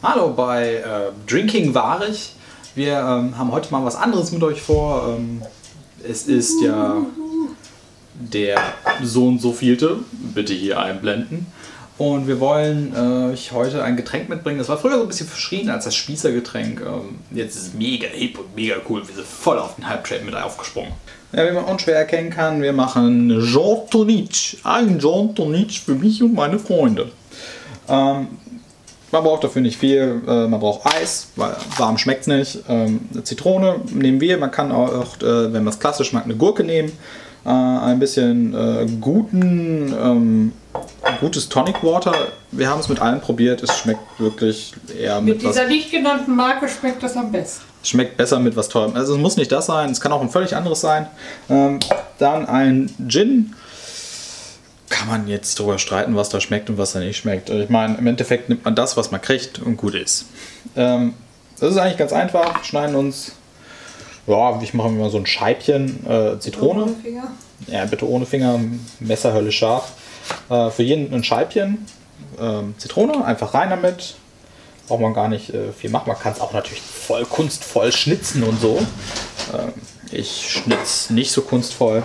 Hallo bei äh, Drinking Warig. Wir ähm, haben heute mal was anderes mit euch vor. Ähm, es ist ja der so und so vielte. Bitte hier einblenden. Und wir wollen äh, euch heute ein Getränk mitbringen. Das war früher so ein bisschen verschrien als das Spießergetränk. Ähm, jetzt ist es mega hip und mega cool. Wir sind voll auf den Hype-Trade mit aufgesprungen. Ja, wie man unschwer erkennen kann, wir machen Jean Tonic. Ein Jean Tonic für mich und meine Freunde. Ähm, man braucht dafür nicht viel. Äh, man braucht Eis, weil warm schmeckt es nicht. Ähm, eine Zitrone nehmen wir. Man kann auch, äh, wenn man es klassisch mag, eine Gurke nehmen. Äh, ein bisschen guten, ähm, gutes Tonic Water. Wir haben es mit allen probiert. Es schmeckt wirklich eher Mit mit, dieser nicht genannten Marke schmeckt das am besten. Schmeckt besser mit was teurem. Also es muss nicht das sein. Es kann auch ein völlig anderes sein. Ähm, dann ein Gin kann man jetzt darüber streiten, was da schmeckt und was da nicht schmeckt. Ich meine, im Endeffekt nimmt man das, was man kriegt und gut ist. Ähm, das ist eigentlich ganz einfach. Schneiden uns, ja, ich mache immer so ein Scheibchen äh, Zitrone. Ohne Finger. Ja, bitte ohne Finger, Messer Hölle scharf. Äh, für jeden ein Scheibchen ähm, Zitrone, einfach rein damit. Braucht man gar nicht äh, viel machen. Man kann es auch natürlich voll kunstvoll schnitzen und so. Ähm, ich schnitz nicht so kunstvoll.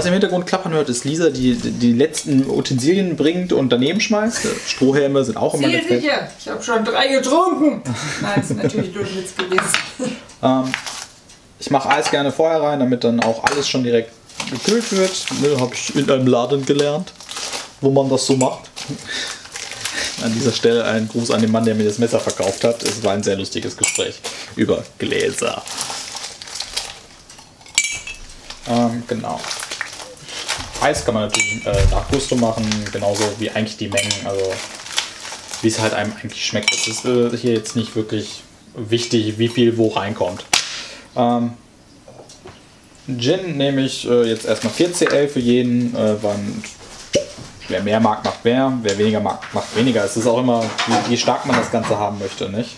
Was ihr im Hintergrund klappern hört, ist Lisa, die die letzten Utensilien bringt und daneben schmeißt. Strohhelme sind auch immer Ziel gefällt. sicher. Ich habe schon drei getrunken. Nein, das ist natürlich nur ein Witz gewesen. Ähm, ich mache Eis gerne vorher rein, damit dann auch alles schon direkt gekühlt wird. Ne, Habe ich in einem Laden gelernt, wo man das so macht. An dieser Stelle ein Gruß an den Mann, der mir das Messer verkauft hat. Es war ein sehr lustiges Gespräch über Gläser. Ähm, genau. Eis kann man natürlich äh, nach Gusto machen, genauso wie eigentlich die Mengen. Also wie es halt einem eigentlich schmeckt. Es ist äh, hier jetzt nicht wirklich wichtig, wie viel wo reinkommt. Ähm, Gin nehme ich äh, jetzt erstmal 4cl für jeden. Äh, wann, wer mehr mag, macht mehr. Wer weniger mag, macht weniger. Es ist auch immer, wie, wie stark man das Ganze haben möchte, nicht?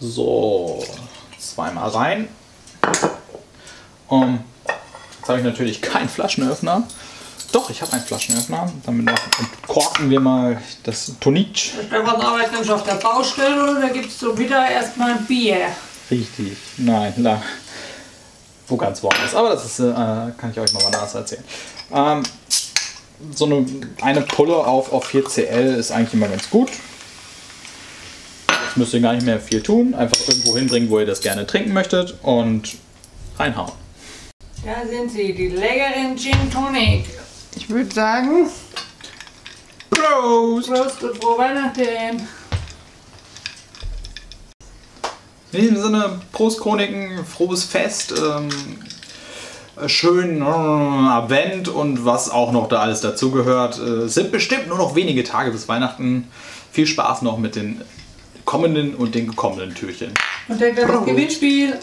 So, zweimal rein. Um, jetzt habe ich natürlich keinen Flaschenöffner. Doch, ich habe einen Flaschenöffner. Damit machen- korken wir mal das Tonic. Stefan arbeitet nämlich auf der Baustelle und da gibt es so wieder erstmal ein Bier. Richtig. Nein, la. Wo ganz woanders. Aber das ist, äh, kann ich euch mal anders erzählen. Ähm, so eine, eine Pulle auf, auf 4cl ist eigentlich immer ganz gut. Jetzt müsst ihr gar nicht mehr viel tun. Einfach irgendwo hinbringen, wo ihr das gerne trinken möchtet und reinhauen. Da sind sie, die leckeren Gin Tonic. Ich würde sagen, Prost! Prost und frohe Weihnachten. In diesem Sinne, Prost Chroniken, frohes Fest, ähm, schönen äh, Advent und was auch noch da alles dazugehört. Äh, es sind bestimmt nur noch wenige Tage bis Weihnachten. Viel Spaß noch mit den kommenden und den gekommenen Türchen. Und denkt an das Gewinnspiel.